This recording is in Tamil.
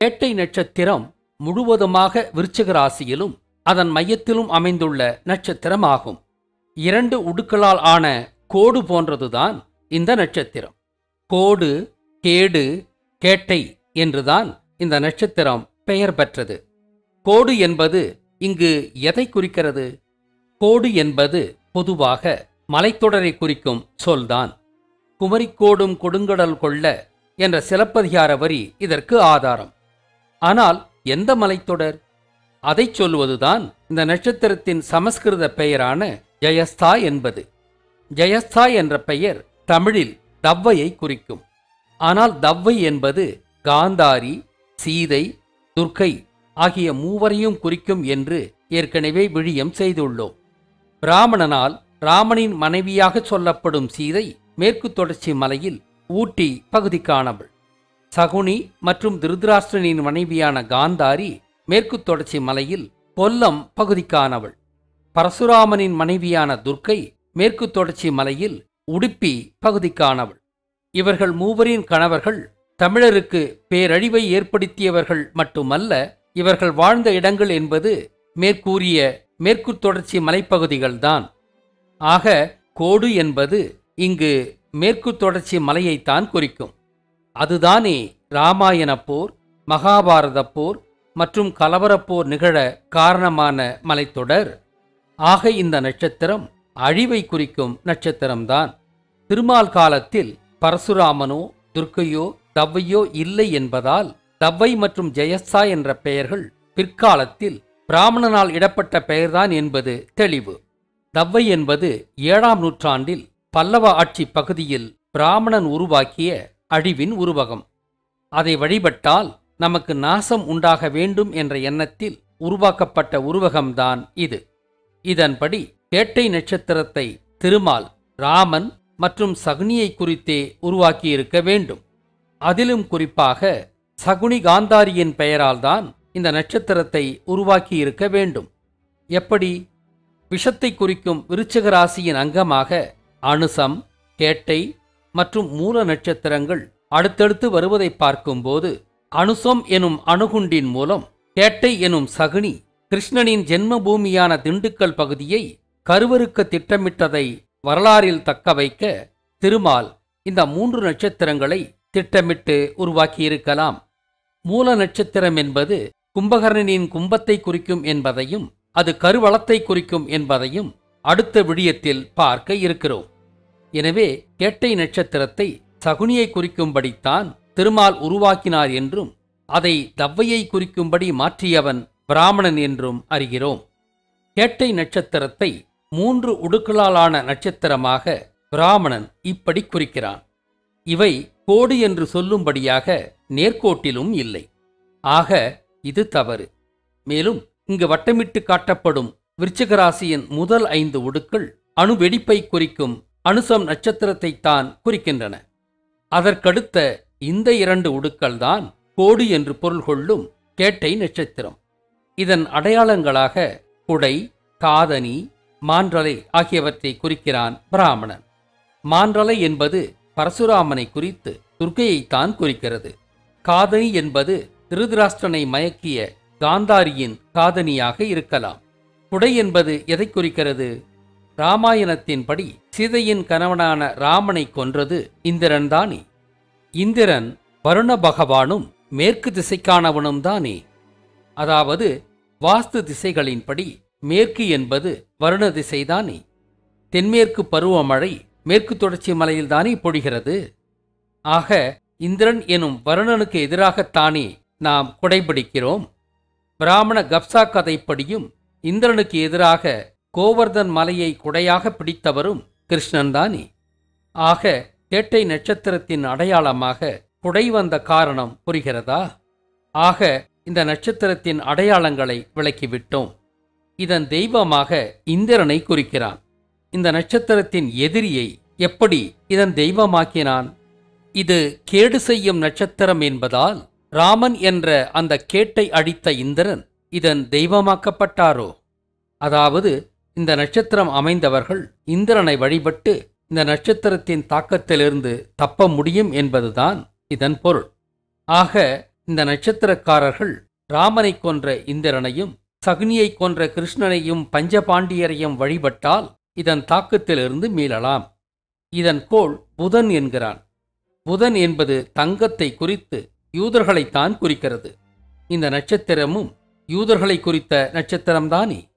கேட்டை நட்சத்திரம் முழுவதுமாக விருச்சிக ராசியிலும் அதன் மையத்திலும் அமைந்துள்ள நட்சத்திரம் ஆகும் இரண்டு உடுக்களால் ஆன கோடு போன்றதுதான் இந்த நட்சத்திரம். கோடு கேடு கேட்டை என்றுதான் இந்த நட்சத்திரம் பெயர் பெற்றது. கோடு என்பது இங்கு எதை குறிக்கிறது? கோடு என்பது பொதுவாக மலைத்தொடரை குறிக்கும் சொல்தான். குமரிக்கோடும் கொடுங்கடல் கொள்ள என்ற சிலப்பதிகார வரி இதற்கு ஆதாரம். ஆனால் எந்த மலைத்தொடர்? அதைச் சொல்வதுதான் இந்த நட்சத்திரத்தின் சமஸ்கிருத பெயரான ஜயஸ்தா என்பது. ஜயஸ்தா என்ற பெயர் தமிழில் தவ்வையை குறிக்கும். ஆனால் தவ்வை என்பது காந்தாரி சீதை துர்க்கை ஆகிய மூவரையும் குறிக்கும் என்று ஏற்கனவே விழியம் செய்துள்ளோம். பிராமணனால் ராமனின் மனைவியாக சொல்லப்படும் சீதை மேற்கு தொடர்ச்சி மலையில் ஊட்டி பகுதிக்கானவள் சகுனி மற்றும் திருதராஷ்டிரனின் மனைவியான காந்தாரி மேற்கு தொடர்ச்சி மலையில் கொல்லம் பகுதிக்கானவள். பரசுராமனின் மனைவியான துர்க்கை மேற்கு தொடர்ச்சி மலையில் உடுப்பி பகுதிக்கானவள். இவர்கள் மூவரின் கணவர்கள் தமிழருக்கு பேரழிவை ஏற்படுத்தியவர்கள் மட்டுமல்ல இவர்கள் வாழ்ந்த இடங்கள் என்பது மேற்கூறிய மேற்கு தொடர்ச்சி மலைப்பகுதிகள்தான். ஆக கோடு என்பது இங்கு மேற்கு தொடர்ச்சி மலையைத்தான் குறிக்கும். அதுதானே இராமாயண போர் மகாபாரத போர் மற்றும் கலவரப்போர் நிகழ காரணமான மலைத்தொடர். ஆக இந்த நட்சத்திரம் அழிவை குறிக்கும் நட்சத்திரம்தான். திருமால் காலத்தில் பரசுராமனோ துர்க்கையோ தவ்வையோ இல்லை என்பதால் தவ்வை மற்றும் ஜெயஸ்தா என்ற பெயர்கள் பிற்காலத்தில் பிராமணனால் இடப்பட்ட பெயர்தான் என்பது தெளிவு. தவ்வை என்பது ஏழாம் நூற்றாண்டில் பல்லவ ஆட்சி பகுதியில் பிராமணன் உருவாக்கிய அழிவின் உருவகம். அதை வழிபட்டால் நமக்கு நாசம் உண்டாக வேண்டும் என்ற எண்ணத்தில் உருவாக்கப்பட்ட உருவகம்தான் இது. இதன்படி கேட்டை நட்சத்திரத்தை திருமால் ராமன் மற்றும் சகுனியை குறித்தே உருவாக்கியிருக்க வேண்டும். அதிலும் குறிப்பாக சகுனி காந்தாரியின் பெயரால்தான் இந்த நட்சத்திரத்தை உருவாக்கியிருக்க வேண்டும். எப்படி? விஷத்தை குறிக்கும் விருச்சக ராசியின் அங்கமாக அனுசம் கேட்டை மற்றும் மூல நட்சத்திரங்கள் அடுத்தடுத்து வருவதை பார்க்கும்போது அனுசம் எனும் அணுகுண்டின் மூலம் கேட்டை எனும் சகுனி கிருஷ்ணனின் ஜென்மபூமியான திண்டுக்கல் பகுதியை கருவறுக்க திட்டமிட்டதை வரலாறில் தக்க வைக்க திருமால் இந்த மூன்று நட்சத்திரங்களை திட்டமிட்டு உருவாக்கியிருக்கலாம். மூல நட்சத்திரம் என்பது கும்பகர்ணனின் கும்பத்தை குறிக்கும் என்பதையும் அது கருவளத்தை குறிக்கும் என்பதையும் அடுத்த விடியத்தில் பார்க்க இருக்கிறோம். எனவே கேட்டை நட்சத்திரத்தை சகுனியை குறிக்கும்படித்தான் திருமால் உருவாக்கினார் என்றும் அதை தவ்வையை குறிக்கும்படி மாற்றியவன் பிராமணன் என்றும் அறிகிறோம். கேட்டை நட்சத்திரத்தை மூன்று உடுக்களாலான நட்சத்திரமாக பிராமணன் இப்படி குறிக்கிறான். இவை கோடு என்று சொல்லும்படியாக நேர்கோட்டிலும் இல்லை. ஆக இது தவறு. மேலும் இங்கு வட்டமிட்டு காட்டப்படும் விருச்சிகராசியின் முதல் ஐந்து உடுக்கள் அணு வெடிப்பை குறிக்கும் அனுசம் நட்சத்திரத்தைத்தான் குறிக்கின்றன. அதற்கடுத்த இந்த இரண்டு உடுக்கள்தான் கோடு என்று பொருள் கொள்ளும் கேட்டை நட்சத்திரம். இதன் அடையாளங்களாக குடை காதனி மான்றலை ஆகியவற்றை குறிக்கிறான் பிராமணன். மான்றலை என்பது பரசுராமனை குறித்து துர்க்கையைத்தான் குறிக்கிறது. காதனி என்பது திருதராஷ்டிரனை மயக்கிய காந்தாரியின் காதனியாக இருக்கலாம். குடை என்பது எதை குறிக்கிறது? ராமாயணத்தின்படி சீதையின் கணவனான ராமனை கொன்றது இந்திரன்தானே இந்திரன் வருண பகவானும் மேற்கு திசைக்கானவனும் தானே. அதாவது வாஸ்து திசைகளின்படி மேற்கு என்பது வருண திசைதானே தென்மேற்கு பருவமழை மேற்கு தொடர்ச்சி மலையில்தானே பொழிகிறது. ஆக இந்திரன் எனும் வருணனுக்கு எதிராகத்தானே நாம் குடைபிடிக்கிறோம். பிராமண கப்சா கதைப்படியும் இந்திரனுக்கு எதிராக கோவர்தன் மலையை குடையாக பிடித்தவரும் கிருஷ்ணன்தானே? ஆக கேட்டை நட்சத்திரத்தின் அடையாளமாக குடை வந்த காரணம் புரிகிறதா? ஆக இந்த நட்சத்திரத்தின் அடையாளங்களை விளக்கிவிட்டோம். இதன் தெய்வமாக இந்திரனை குறிக்கிறான். இந்த நட்சத்திரத்தின் எதிரியை எப்படி இதன் தெய்வமாக்கினான்? இது கேடு செய்யும் நட்சத்திரம் என்பதால் ராமன் என்ற அந்த கேட்டை அடித்த இந்திரன் இதன் தெய்வமாக்கப்பட்டாரோ? அதாவது இந்த நட்சத்திரம் அமைந்தவர்கள் இந்திரனை வழிபட்டு இந்த நட்சத்திரத்தின் தாக்கத்திலிருந்து தப்ப முடியும் என்பதுதான் இதன் பொருள். ஆக இந்த நட்சத்திரக்காரர்கள் ராமனை கொன்ற இந்திரனையும் சகுனியை கொன்ற கிருஷ்ணனையும் பஞ்சபாண்டியரையும் வழிபட்டால் இதன் தாக்கத்திலிருந்து மீளலாம். இதன் கோள் புதன் என்கிறான். புதன் என்பது தங்கத்தை குறித்து யூதர்களைத்தான் குறிக்கிறது. இந்த நட்சத்திரமும் யூதர்களை குறித்த நட்சத்திரம்தானே?